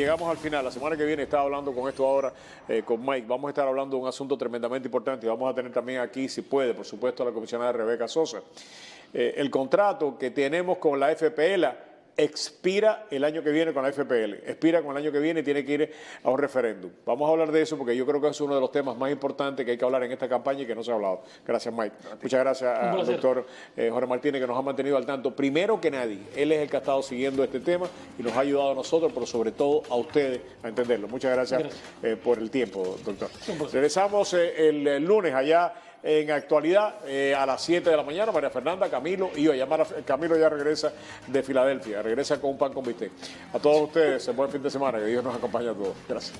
llegamos al final. La semana que viene estaba hablando con esto ahora eh, con Mike. Vamos a estar hablando de un asunto tremendamente importante y vamos a tener también aquí, si puede, por supuesto, a la comisionada Rebeca Sosa. Eh, el contrato que tenemos con la FPL expira el año que viene con la FPL, expira con el año que viene y tiene que ir a un referéndum. Vamos a hablar de eso porque yo creo que es uno de los temas más importantes que hay que hablar en esta campaña y que no se ha hablado. Gracias, Mike. Muchas gracias al doctor eh, Jorge Martínez que nos ha mantenido al tanto. Primero que nadie, él es el que ha estado siguiendo este tema y nos ha ayudado a nosotros, pero sobre todo a ustedes a entenderlo. Muchas gracias, eh, por el tiempo, doctor. Regresamos eh, el lunes allá en actualidad eh, a las 7 de la mañana. María Fernanda, Camilo y yo. Llamar Camilo ya regresa de Filadelfia, regresa con un pan con bistec. A todos ustedes, buen fin de semana, que Dios nos acompañe a todos. Gracias.